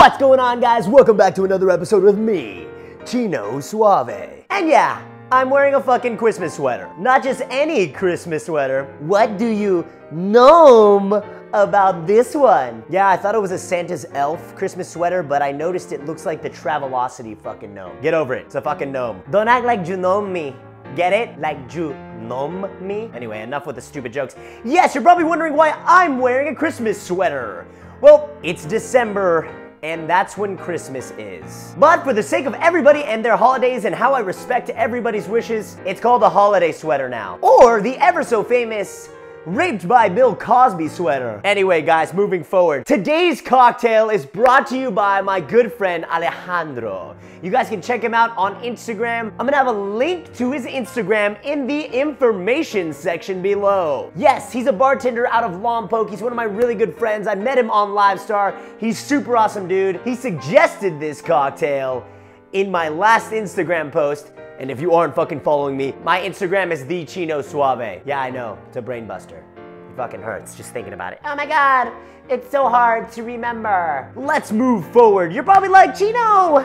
What's going on, guys? Welcome back to another episode with me, Chino Suave. And yeah, I'm wearing a fucking Christmas sweater. Not just any Christmas sweater. What do you know about this one? Yeah, I thought it was a Santa's elf Christmas sweater, but I noticed it looks like the Travelocity fucking gnome. Get over it. It's a fucking gnome. Don't act like you know me. Get it? Like you know me? Anyway, enough with the stupid jokes. Yes, you're probably wondering why I'm wearing a Christmas sweater. Well, it's December and that's when Christmas is. But for the sake of everybody and their holidays and how I respect everybody's wishes, it's called a holiday sweater now. Or the ever so famous Raped by Bill Cosby sweater. Anyway, guys, moving forward. Today's cocktail is brought to you by my good friend Alejandro. You guys can check him out on Instagram. I'm gonna have a link to his Instagram in the information section below. Yes, he's a bartender out of Lompoc. He's one of my really good friends. I met him on Livestar. He's super awesome dude. He suggested this cocktail in my last Instagram post and if you aren't fucking following me, my Instagram is the Chino Suave. Yeah, I know, it's a brain buster. It fucking hurts just thinking about it. Oh my god, it's so hard to remember. Let's move forward. You're probably like, Chino,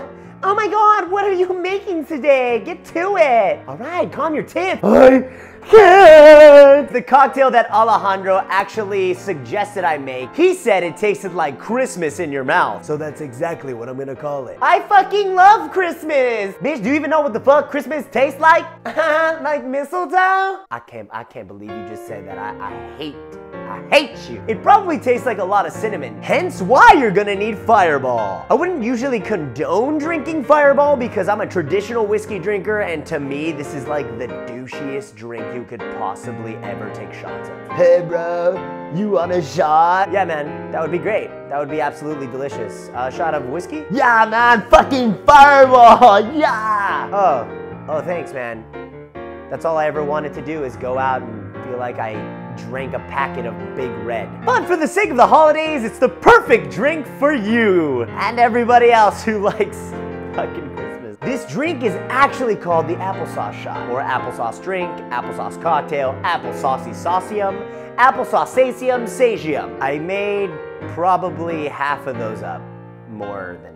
Oh my god, what are you making today? Get to it. All right, calm your tits. I can't. The cocktail that Alejandro actually suggested I make, he said it tasted like Christmas in your mouth. So that's exactly what I'm gonna call it. I fucking love Christmas. Bitch, do you even know what the fuck Christmas tastes like? like mistletoe? I can't, I can't believe you just said that. I, I hate I hate you. It probably tastes like a lot of cinnamon, hence why you're gonna need Fireball. I wouldn't usually condone drinking Fireball because I'm a traditional whiskey drinker and to me, this is like the douchiest drink you could possibly ever take shots of. Hey bro, you want a shot? Yeah man, that would be great. That would be absolutely delicious. A shot of whiskey? Yeah man, fucking Fireball, yeah! Oh, oh thanks man. That's all I ever wanted to do is go out and feel like I drank a packet of Big Red. But for the sake of the holidays, it's the perfect drink for you and everybody else who likes fucking Christmas. This drink is actually called the applesauce shot, or applesauce drink, applesauce cocktail, applesaucy saucium, applesauceasium sagium. I made probably half of those up, more than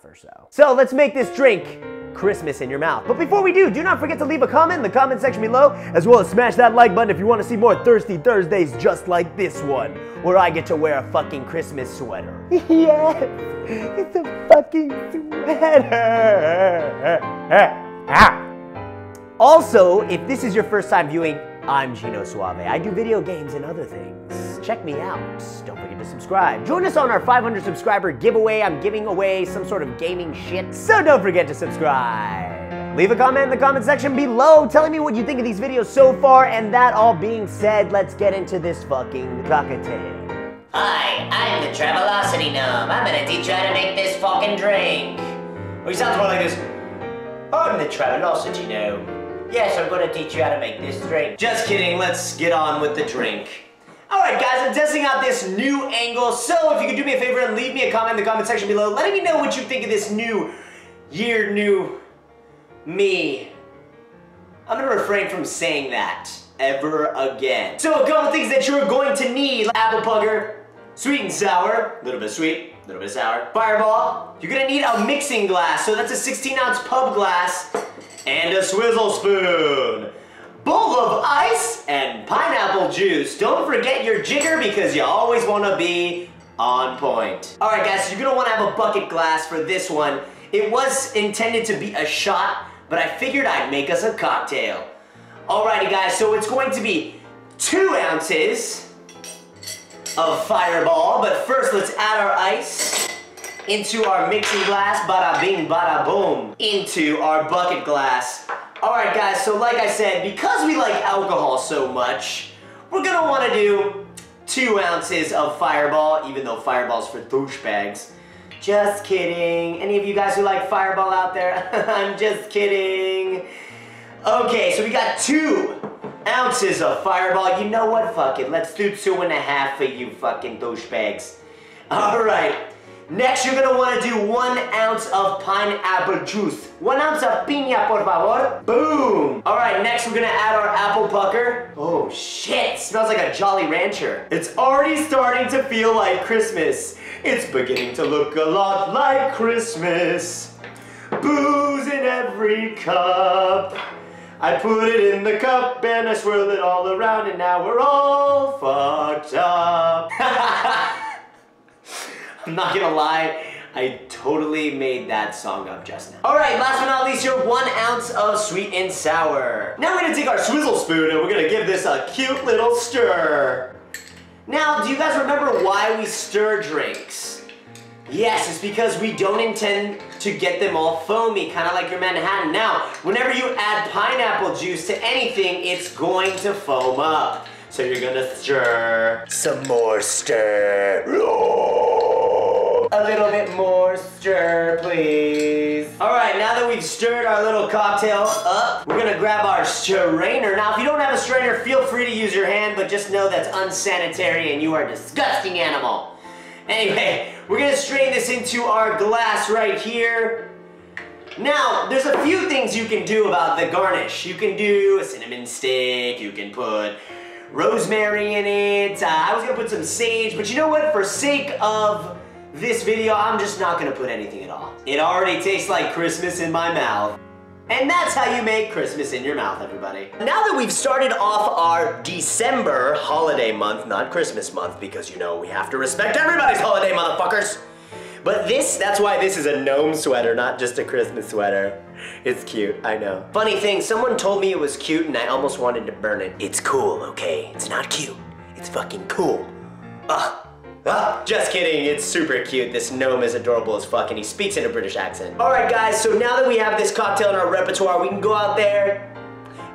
half or so. So let's make this drink Christmas in your mouth. But before we do, do not forget to leave a comment in the comment section below, as well as smash that like button if you want to see more Thirsty Thursdays just like this one, where I get to wear a fucking Christmas sweater. yes, it's a fucking sweater. also, if this is your first time viewing, I'm Chino Suave. I do video games and other things. Check me out. Don't forget to subscribe. Join us on our 500 subscriber giveaway. I'm giving away some sort of gaming shit, so don't forget to subscribe. Leave a comment in the comment section below telling me what you think of these videos so far, and that all being said, let's get into this fucking cocktail. Hi, I'm the Travelocity Gnome. I'm gonna teach you how to make this fucking drink. Oh, he sounds more like this. I'm the Travelocity Gnome. Yes, I'm gonna teach you how to make this drink. Just kidding, let's get on with the drink. Alright guys, I'm testing out this new angle, so if you could do me a favor and leave me a comment in the comment section below, letting me know what you think of this new year, new me. I'm gonna refrain from saying that ever again. So a couple things that you're going to need. Apple pucker, sweet and sour, a little bit sweet, a little bit sour. Fireball, you're gonna need a mixing glass, so that's a 16 ounce pub glass and a swizzle spoon. Of ice and pineapple juice. Don't forget your jigger because you always want to be on point. All right, guys, so you're gonna want to have a bucket glass for this one. It was intended to be a shot, but I figured I'd make us a cocktail. Alrighty, guys, so it's going to be two ounces of Fireball, but first let's add our ice into our mixing glass, bada bing, bada boom, into our bucket glass. All right, guys, so like I said, because we like alcohol so much, we're gonna wanna do two ounces of Fireball, even though Fireball's for douchebags. Just kidding. Any of you guys who like Fireball out there? I'm just kidding. Okay, so we got two ounces of Fireball. You know what? Fuck it. Let's do two and a half for you fucking douchebags. All right. Next, you're gonna wanna do one ounce of pineapple juice. One ounce of piña, por favor. Boom. All right, next we're gonna add our apple pucker. Oh shit, smells like a Jolly Rancher. It's already starting to feel like Christmas. It's beginning to look a lot like Christmas. Booze in every cup. I put it in the cup and I swirl it all around and now we're all I'm not gonna lie, I totally made that song up just now. All right, last but not least, your one ounce of sweet and sour. Now we're gonna take our swizzle spoon and we're gonna give this a cute little stir. Now, do you guys remember why we stir drinks? Yes, it's because we don't intend to get them all foamy, kind of like your Manhattan. Now, whenever you add pineapple juice to anything, it's going to foam up. So you're gonna stir. Some more stir. A little bit more stir, please. All right, now that we've stirred our little cocktail up, we're gonna grab our strainer. Now, if you don't have a strainer, feel free to use your hand, but just know that's unsanitary and you are a disgusting animal. Anyway, we're gonna strain this into our glass right here. Now, there's a few things you can do about the garnish. You can do a cinnamon stick, you can put rosemary in it. Uh, I was gonna put some sage, but you know what? For sake of this video, I'm just not gonna put anything at all. It already tastes like Christmas in my mouth. And that's how you make Christmas in your mouth, everybody. Now that we've started off our December holiday month, not Christmas month, because you know we have to respect everybody's holiday, motherfuckers. But this, that's why this is a gnome sweater, not just a Christmas sweater. It's cute, I know. Funny thing, someone told me it was cute and I almost wanted to burn it. It's cool, okay? It's not cute. It's fucking cool. Ugh. Ah, just kidding, it's super cute. This gnome is adorable as fuck and he speaks in a British accent. Alright guys, so now that we have this cocktail in our repertoire, we can go out there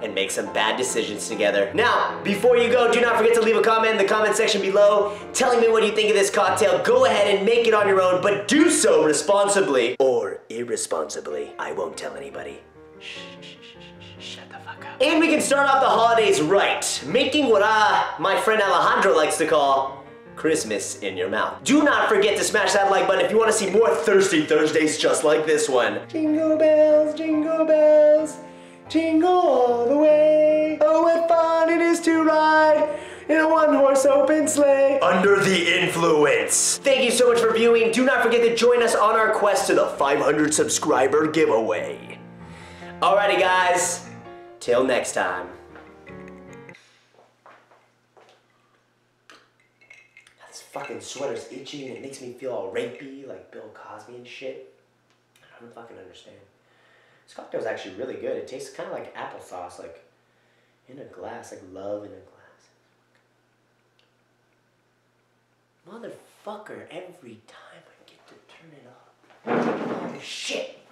and make some bad decisions together. Now, before you go, do not forget to leave a comment in the comment section below telling me what you think of this cocktail. Go ahead and make it on your own, but do so responsibly or irresponsibly. I won't tell anybody. Shh, shut the fuck up. And we can start off the holidays right, making what I, my friend Alejandro likes to call Christmas in your mouth. Do not forget to smash that like button if you want to see more Thirsty Thursdays just like this one. Jingle bells, jingle bells, jingle all the way. Oh, what fun it is to ride in a one-horse open sleigh. Under the influence. Thank you so much for viewing. Do not forget to join us on our quest to the 500 subscriber giveaway. Alrighty guys, till next time. Fucking sweater's itchy and it makes me feel all rapey like Bill Cosby and shit. I don't fucking understand. This cocktail's actually really good. It tastes kind of like applesauce, like in a glass, like love in a glass. Motherfucker, every time I get to turn it up. Oh shit.